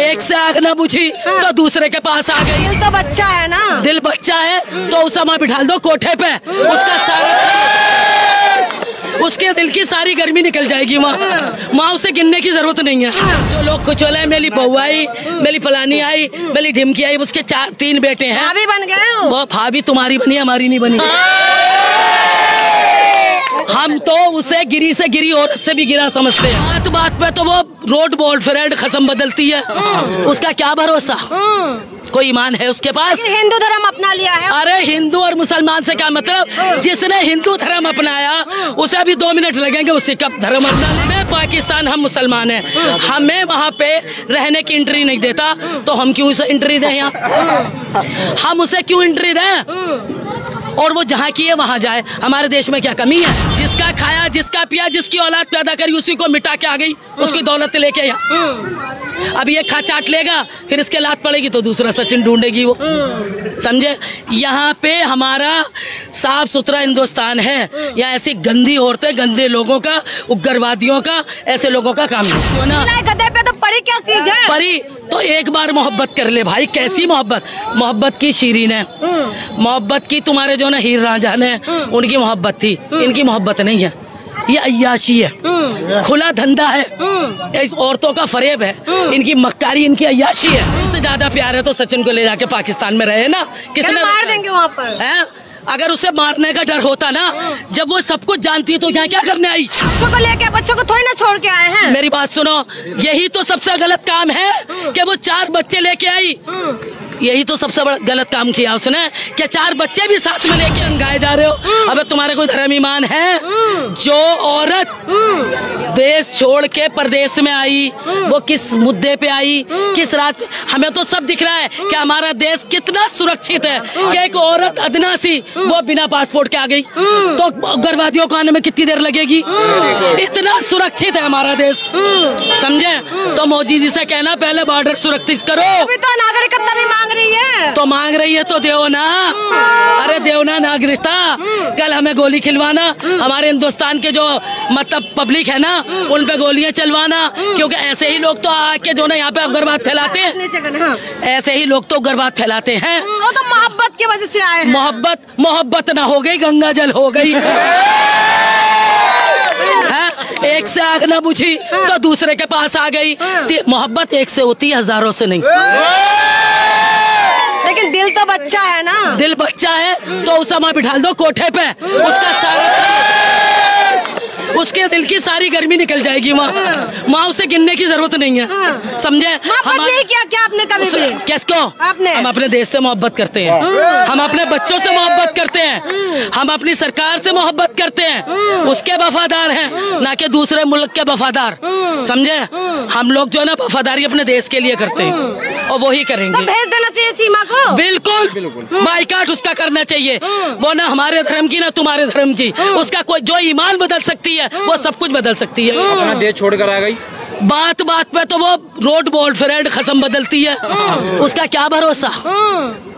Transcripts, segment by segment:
एक से आग न बुझी तो दूसरे के पास आ गई। दिल तो बच्चा है ना। दिल बच्चा है तो उसे वहाँ बिठा दो कोठे पे। उसका सारा उसके दिल की सारी गर्मी निकल जाएगी वहाँ। माँ उसे गिनने की ज़रूरत नहीं है। जो लोग कुछ बोले मेरी बहू आई मेरी फलानी आई मेरी ढिमकी आई उसके चार तीन बेटे हैं। भाभी बन गए हो वो भाभी तुम्हारी बनी हमारी नहीं बनी। हम तो उसे गिरी से गिरी औरत से भी गिरा समझते हैं। बात बात पे तो वो रोड बोल्ड फ्रेंड खसम बदलती है। उसका क्या भरोसा? कोई ईमान है उसके पास? हिंदू धर्म अपना लिया है। अरे हिंदू और मुसलमान से क्या मतलब? जिसने हिंदू धर्म अपनाया उसे अभी दो मिनट लगेंगे उसी का धर्म अपना ले। मैं पाकिस्तान हम मुसलमान हैं। हमें वहाँ पे रहने की एंट्री नहीं देता तो हम क्यों उसे एंट्री दें यहाँ? हम उसे क्यों एंट्री दें? और वो जहाँ की है वहाँ जाए। हमारे देश में क्या कमी है? जिसका खाया जिसका पिया जिसकी औलाद पैदा करी उसी को मिटा के आ गई। उसकी दौलत लेके यहाँ अब ये खा चाट लेगा फिर इसके लात पड़ेगी तो दूसरा सचिन ढूंढेगी वो। समझे? यहाँ पे हमारा साफ़ सुथरा हिंदुस्तान है। यहाँ ऐसी गंदी औरतें गंदे लोगों का उग्रवादियों का ऐसे लोगों का काम है ना? गधे पे तो परी क्या चीज़ है? परी तो एक बार मोहब्बत कर ले भाई कैसी मोहब्बत? मोहब्बत की शीरीन है। मोहब्बत की तुम्हारे जो ना हीर रांझा ने उनकी मोहब्बत थी। इनकी मोहब्बत नहीं है। ये अयाशी है। खुला धंधा है। इस औरतों का फरेब है। इनकी मक्कारी इनकी अयाशी है। उससे ज़्यादा प्यार है तो सचिन को ले जाके पाकिस्तान में रहे ना। किसने मार देंगे वहाँ पर? है? अगर उसे मारने का डर होता ना जब वो सब कुछ जानती है तो यहाँ क्या करने आई? बच्चों को लेके बच्चों को थोड़ी ना छोड़ के आए हैं। मेरी बात सुनो यही तो सबसे गलत काम है कि वो चार बच्चे लेके आई। यही तो सबसे बड़ा गलत काम किया उसने कि चार बच्चे भी साथ में लेके गाए जा रहे हो। अबे तुम्हारे कोई धर्म ईमान है? जो औरत देश छोड़ के प्रदेश में आई वो किस मुद्दे पे आई किस रात पे? हमें तो सब दिख रहा है कि हमारा देश कितना सुरक्षित है कि एक औरत अदना सी वो बिना पासपोर्ट के आ गई। तो उग्रवादियों को आने में कितनी देर लगेगी? इतना सुरक्षित है हमारा देश। समझे? तो मोदी जी से कहना पहले बॉर्डर सुरक्षित करो। तो नागरिकता भी मांग रही है? तो मांग रही है तो देव ना। अरे देव ना नागरिकता। कल हमें गोली खिलवाना। हमारे हिंदुस्तान के जो मतलब पब्लिक है ना उन पे गोलियाँ चलवाना। क्योंकि ऐसे ही लोग तो आके जो ना यहाँ पे उग्रवाद फैलाते हैं। से करना, हाँ। ऐसे ही लोग तो उग्रवाद फैलाते हैं। वो तो मोहब्बत की वजह से आए मोहब्बत मोहब्बत ना हो गई गंगा जल हो गई। एक से आग ना बुझी तो दूसरे के पास आ गई। मोहब्बत एक से होती है हज़ारों से नहीं। दिल तो बच्चा है ना? दिल बच्चा है तो उसे वहाँ बिठा दो कोठे पे। उसका सारा उसके दिल की सारी गर्मी निकल जाएगी वहाँ। वहाँ उसे गिनने की ज़रूरत नहीं है। समझे? मोहब्बत हमारे- किया क्या आपने कभी उस- किसको आपने? हम अपने देश से मोहब्बत करते हैं। हम अपने बच्चों से मोहब्बत करते हैं। हम अपनी सरकार से मोहब्बत करते हैं। उसके वफादार हैं ना कि दूसरे मुल्क के वफादार। समझे? हम लोग जो है ना वफादारी अपने देश के लिए करते हैं। और वही ही करेंगे। भेज देना चाहिए सीमा को। बिल्कुल। बाइकाट उसका करना चाहिए। वो ना हमारे धर्म की ना तुम्हारे धर्म की। उसका कोई जो ईमान बदल सकती है वो सब कुछ बदल सकती है। अपना देश छोड़ कर आ गई। बात बात पे तो वो रोड बोल्ड फ्रेंड खसम बदलती है। उसका क्या भरोसा?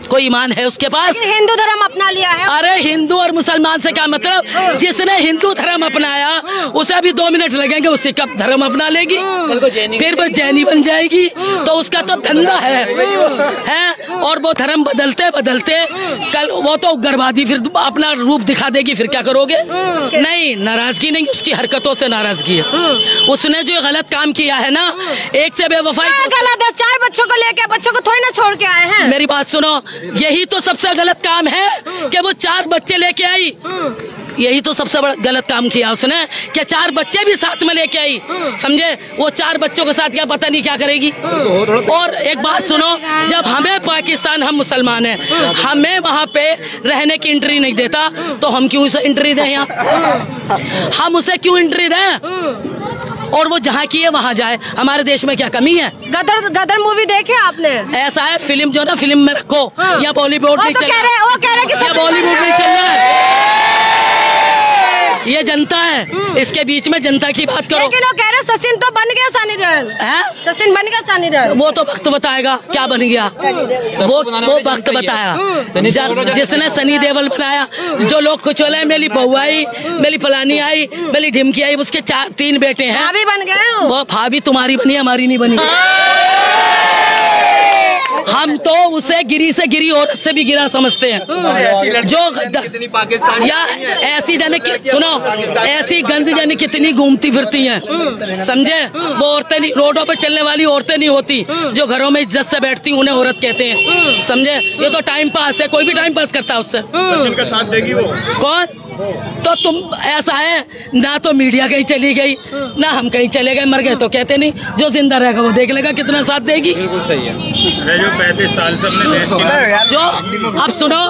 कोई ईमान है उसके पास? हिंदू धर्म अपना लिया है। अरे हिंदू और मुसलमान से क्या मतलब? जिसने हिंदू धर्म अपनाया उसे अभी दो मिनट लगेंगे उसे कब धर्म अपना लेगी। फिर वो जैनी बन जाएगी। तो उसका तो धंधा है। है? और वो धर्म बदलते बदलते कल वो तो उग्रवादी फिर अपना रूप दिखा देगी फिर क्या करोगे? नहीं नाराज़गी नहीं उसकी हरकतों से नाराज़गी है। उसने जो गलत काम किया है ना एक से बेवफाई गलत है? चार बच्चों को लेके बच्चों को थोड़ी ना छोड़ के आए हैं। मेरी बात सुनो यही तो सबसे गलत काम है कि वो चार बच्चे लेके आई। यही तो सबसे बड़ा गलत काम किया उसने कि चार बच्चे भी साथ में लेके आई। समझे? वो चार बच्चों के साथ क्या पता नहीं क्या करेगी। और एक बात सुनो जब हमें पाकिस्तान हम मुसलमान हैं हमें वहाँ पे रहने की एंट्री नहीं देता तो हम क्यों उसे एंट्री दें यहाँ? हम उसे क्यों एंट्री दें? और वो जहाँ की है वहाँ जाए। हमारे देश में क्या कमी है? गदर गदर मूवी देखे आपने? ऐसा है फ़िल्म जो ना फ़िल्म में रखो हाँ। या बॉलीवुड वो नहीं तो चल रहा। सचिन बॉलीवुड नहीं चल रहा। है ये जनता है। हम्म। इसके बीच में जनता की बात करो। लेकिन वो कह रहे सचिन तो बन गया सनी है? सचिन बन गया सनी देओल वो तो वक्त बताएगा क्या बन गया। वो वो वक्त ही है। बताया। को जिसने सनी देवल बनाया जो लोग कुछ बोले मेरी बहू आई मेरी फलानी आई मेरी ढिमकी आई उसके चार तीन बेटे हैं। भाभी बन गए वो भाभी तुम्हारी बनी हमारी नहीं बनी। हम तो उसे गिरी से गिरी औरत से भी गिरा समझते हैं। जो या ऐसी जाने कि सुनो ऐसी गंद जाने कितनी घूमती फिरती हैं। समझे? वो औरतें नहीं रोडों पे चलने वाली औरतें नहीं होती जो घरों में इज़्ज़त से बैठती उन्हें औरत कहते हैं। समझे? ये तो टाइम पास है कोई भी टाइम पास करता है उससे। जिनका साथ देगी वो। कौन? तो तुम ऐसा है ना तो मीडिया कहीं चली गई ना हम कहीं चले गए मर गए तो कहते नहीं जो ज़िंदा रहेगा वो देख लेगा कितना साथ देगी। बिल्कुल सही है। जो पैंतीस साल से अपने जो अब सुनो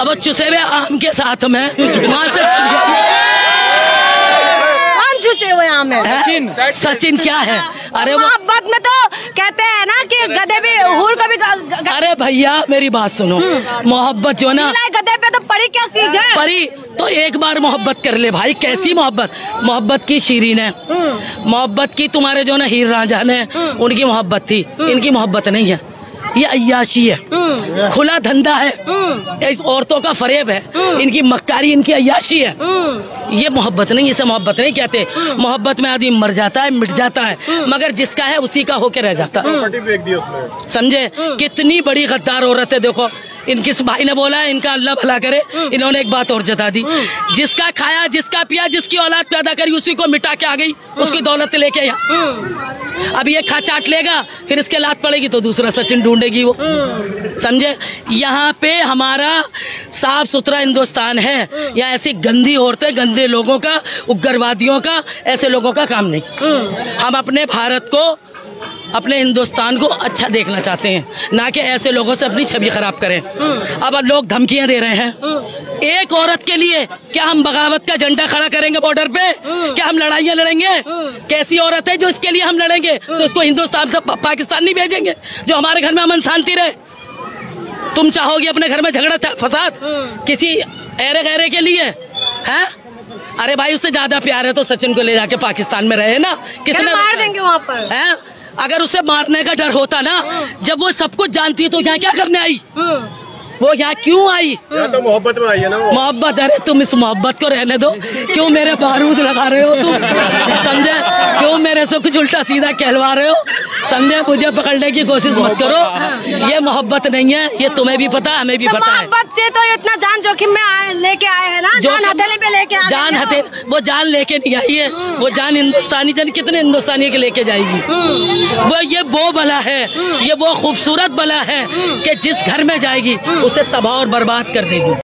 अब चुसे हुए आम के साथ में वहाँ से चल गया। कौन छुचे हुए आम है? सचिन। सचिन क्या है? अरे वो मोहब्बत में तो कहते हैं ना कि गधे भी हूर कभी अरे भैया मेरी बात सुनो। मोहब्बत जो ना गधे पे तो परी क्या चीज़ है? परी तो एक बार मोहब्बत कर ले भाई कैसी मोहब्बत? मोहब्बत की शीरी ने मोहब्बत की तुम्हारे जो ना हीर राजा ने उनकी मोहब्बत थी। इनकी मोहब्बत नहीं है। ये अयाशी है। खुला धंधा है। इस औरतों का फरेब है। इनकी मक्कारी इनकी अयाशी है। ये मोहब्बत नहीं इसे मोहब्बत नहीं कहते। मोहब्बत में आदमी मर जाता है मिट जाता है। मगर जिसका है उसी का होके रह जाता। है समझे? कितनी बड़ी गद्दार औरत है देखो। इनकिस भाई ने बोला है इनका अल्लाह भला करे। इन्होंने एक बात और जता दी। जिसका खाया जिसका पिया जिसकी औलाद पैदा करी उसी को मिटा के आ गई। उसकी दौलत लेके यहाँ अब ये खा चाट लेगा, फिर इसके लात पड़ेगी तो दूसरा सचिन ढूंढेगी वो। समझे? यहाँ पे हमारा साफ़ सुथरा हिंदुस्तान है। या ऐसी गंदी औरतें, गंदे लोगों का, उग्रवादियों का, ऐसे लोगों का काम नहीं। हम अपने भारत को अपने हिंदुस्तान को अच्छा देखना चाहते हैं ना कि ऐसे लोगों से अपनी छवि खराब करें। अब लोग धमकियाँ दे रहे हैं। एक औरत के लिए क्या हम बगावत का झंडा खड़ा करेंगे बॉर्डर पे? क्या हम लड़ाइयाँ लड़ेंगे? कैसी औरत है जो इसके लिए हम लड़ेंगे? तो उसको हिंदुस्तान से पाकिस्तान नहीं भेजेंगे जो हमारे घर में अमन शांति रहे। तुम चाहोगे अपने घर में झगड़ा फसाद? किसी ऐरे गहरे के लिए? है? अरे भाई उससे ज़्यादा प्यार है तो सचिन को ले जाके पाकिस्तान में रहे ना। किसने मार देंगे वहाँ पर? है? अगर उसे मारने का डर होता ना, जब वो सब कुछ जानती है तो यहाँ क्या करने आई हम्म। वो यहाँ क्यों आई? तो मोहब्बत में आई है ना मोहब्बत अरे तुम इस मोहब्बत को रहने दो। क्यों मेरे बारूद लगा रहे हो तुम? समझे? क्यों मेरे से कुछ उल्टा सीधा कहलवा रहे हो? समझे? मुझे पकड़ने की कोशिश मत करो। ये मोहब्बत नहीं है ये तुम्हें भी पता हमें भी तो पता है। मोहब्बत से तो इतना जान जोखिम में लेके आए हैं ना? जान हथेली पे लेके जान गए हो। हथे वो जान लेके नहीं आई है। वो जान हिंदुस्तानी जान कितने हिंदुस्तानी के लेके जाएगी? वो ये वो बला है ये वो खूबसूरत बला है कि जिस घर में जाएगी उसे तबाह और बर्बाद कर देगी।